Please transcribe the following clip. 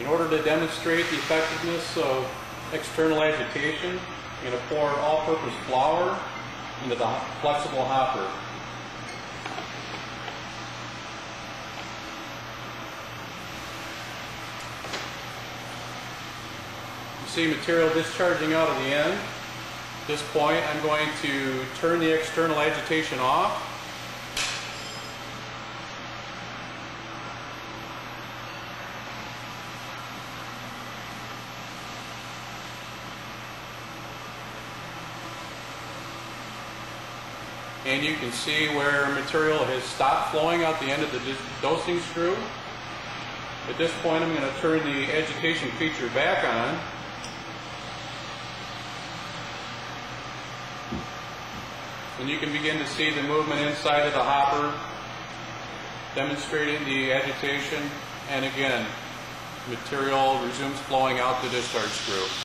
In order to demonstrate the effectiveness of external agitation, I'm going to pour all-purpose flour into the flexible hopper. You see material discharging out of the end. At this point, I'm going to turn the external agitation off. And you can see where material has stopped flowing out the end of the dosing screw. At this point, I'm going to turn the agitation feature back on. And you can begin to see the movement inside of the hopper, demonstrating the agitation. And again, material resumes flowing out the discharge screw.